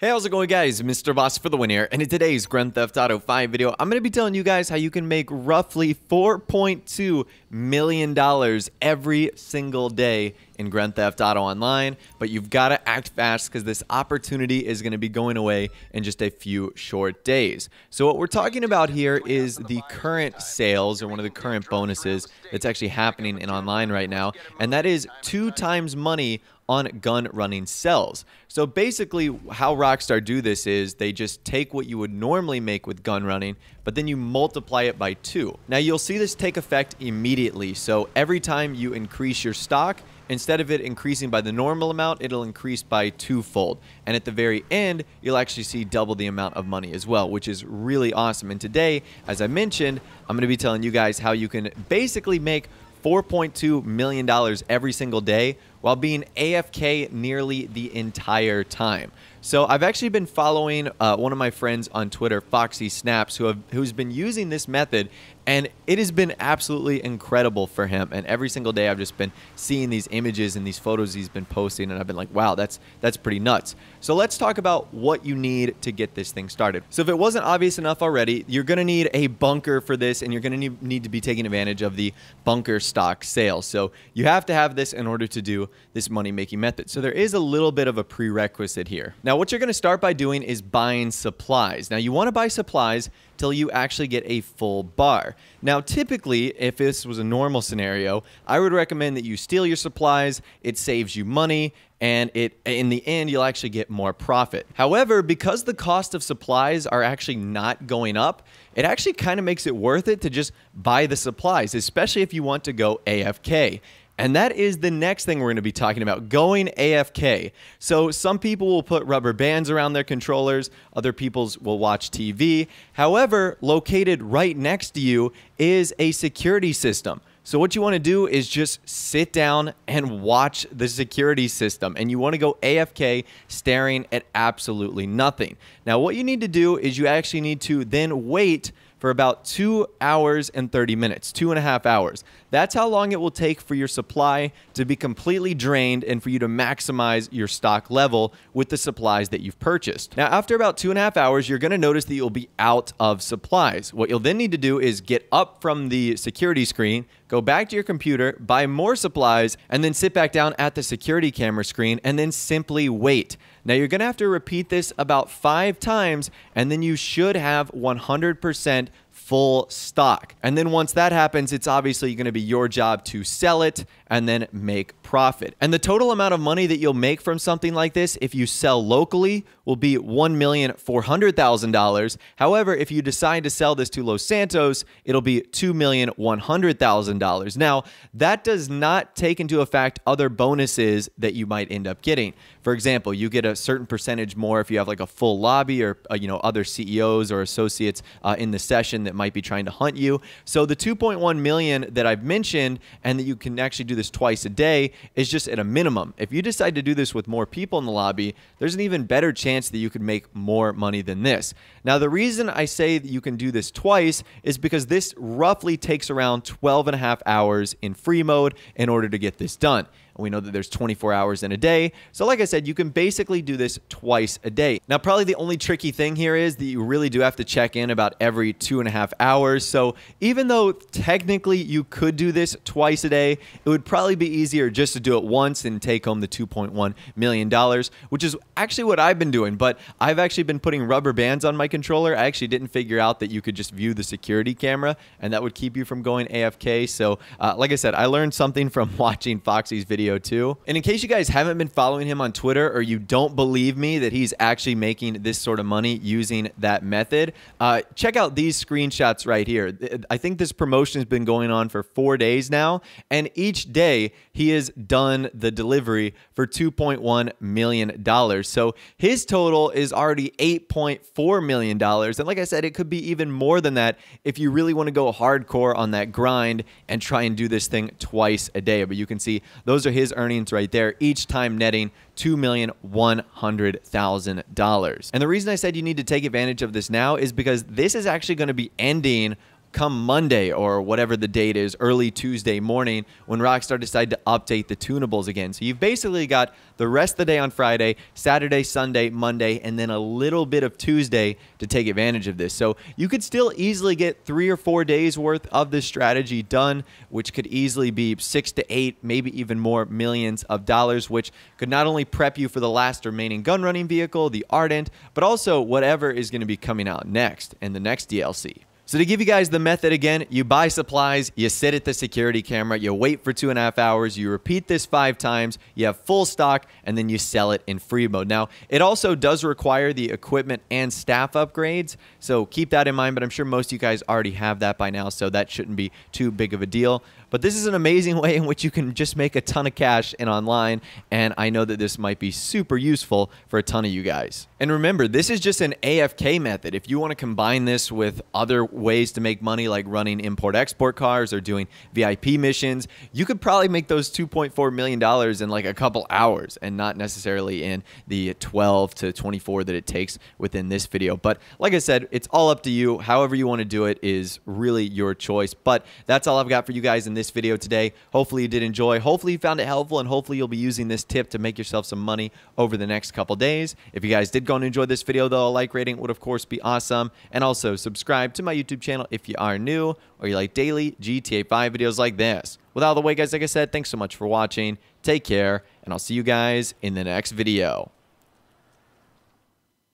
Hey, how's it going guys? Mr. Boss for the win here, and in today's Grand Theft Auto 5 video, I'm going to be telling you guys how you can make roughly $4.2 million every single day in Grand Theft Auto Online, but you've got to act fast because this opportunity is going to be going away in just a few short days. So what we're talking about here is the current sales, or one of the current bonuses that's actually happening in online right now, and that is two times money on gun running sells. So basically, how Rockstar do this is they just take what you would normally make with gun running, but then you multiply it by two. Now you'll see this take effect immediately. So every time you increase your stock, instead of it increasing by the normal amount, it'll increase by twofold. And at the very end, you'll actually see double the amount of money as well, which is really awesome. And today, as I mentioned, I'm going to be telling you guys how you can basically make $4.2 million every single day while being AFK nearly the entire time. So I've actually been following uh, one of my friends on Twitter, Foxy Snaps, who have, who's been using this method, and it has been absolutely incredible for him. And every single day, I've just been seeing these images and these photos he's been posting, and I've been like, wow, that's that's pretty nuts. So let's talk about what you need to get this thing started. So if it wasn't obvious enough already, you're going to need a bunker for this, and you're going to need, need to be taking advantage of the bunker stock sale. So you have to have this in order to do this money making method. So there is a little bit of a prerequisite here. Now, what you're going to start by doing is buying supplies. Now, you want to buy supplies till you actually get a full bar. Now, typically, if this was a normal scenario, I would recommend that you steal your supplies. It saves you money and it in the end you'll actually get more profit. However, because the cost of supplies are actually not going up, it actually kind of makes it worth it to just buy the supplies, especially if you want to go AFK. And that is the next thing we're going to be talking about going AFK. So, some people will put rubber bands around their controllers, other people will watch TV. However, located right next to you is a security system. So, what you want to do is just sit down and watch the security system. And you want to go AFK staring at absolutely nothing. Now, what you need to do is you actually need to then wait for about two hours and 30 minutes, two and a half hours. That's how long it will take for your supply to be completely drained and for you to maximize your stock level with the supplies that you've purchased. Now, after about two and a half hours, you're going to notice that you'll be out of supplies. What you'll then need to do is get up from the security screen, go back to your computer, buy more supplies, and then sit back down at the security camera screen and then simply wait. Now, you're going to have to repeat this about five times, and then you should have 100% full stock. And then once that happens, it's obviously going to be your job to sell it and then make profit. And the total amount of money that you'll make from something like this if you sell locally will be $1,400,000. However, if you decide to sell this to Los Santos, it'll be $2,100,000. Now, that does not take into effect other bonuses that you might end up getting. For example, you get a certain percentage more if you have like a full lobby or uh, you know other CEOs or associates uh, in the session that might be trying to hunt you. So the 2.1 million that I've mentioned and that you can actually do this twice a day is just at a minimum. If you decide to do this with more people in the lobby, there's an even better chance that you could make more money than this. Now, the reason I say that you can do this twice is because this roughly takes around 12 and a half hours in free mode in order to get this done. And we know that there's 24 hours in a day. So, like I said, you can basically do this twice a day. Now, probably the only tricky thing here is that you really do have to check in about every two and a half hours. So, even though technically you could do this twice a day, it would probably be easier just to do it once and take home the $2.1 million, which is actually what I've been doing. But I've actually been putting rubber bands on my controller. I actually didn't figure out that you could just view the security camera and that would keep you from going AFK. So, uh, like I said, I learned something from watching Foxy's video too. And in case you guys haven't been following him on Twitter or you don't believe me that he's actually making this sort of money using that method, uh, check out these screenshots right here. I think this promotion has been going on for four days now, and each day he has done the delivery for $2.1 million. So his total is already $8.4 million. And like I said, it could be even more than that if you really want to go hardcore on that grind and try and do this thing twice a day. But you can see those are his earnings right there, each time netting $2,100,000. And the reason I said you need to take advantage of this now is because this is actually going to be ending come Monday or whatever the date is, early Tuesday morning, when Rockstar decided to update the tunables again. So you've basically got the rest of the day on Friday, Saturday, Sunday, Monday, and then a little bit of Tuesday to take advantage of this. So you could still easily get three or four days worth of this strategy done, which could easily be six to eight, maybe even more millions of dollars, which could not only prep you for the last remaining gun running vehicle, the Ardent, but also whatever is going to be coming out next in the next DLC. So to give you guys the method again, you buy supplies, you sit at the security camera, you wait for two and a half hours, you repeat this five times, you have full stock, and then you sell it in free mode. Now, it also does require the equipment and staff upgrades, so keep that in mind, but I'm sure most of you guys already have that by now, so that shouldn't be too big of a deal. But this is an amazing way in which you can just make a ton of cash in online, and I know that this might be super useful for a ton of you guys. And remember, this is just an AFK method. If you want to combine this with other ways to make money, like running import export cars or doing VIP missions, you could probably make those $2.4 million in like a couple hours and not necessarily in the 12 to 24 that it takes within this video. But like I said, it's all up to you. However, you want to do it is really your choice. But that's all I've got for you guys in this video today. Hopefully you did enjoy. Hopefully you found it helpful and hopefully you'll be using this tip to make yourself some money over the next couple days. If you guys did go and enjoy this video though, a like rating would of course be awesome. And also subscribe to my YouTube channel if you are new or you like daily GTA 5 videos like this. With all the way guys, like I said, thanks so much for watching. Take care and I'll see you guys in the next video.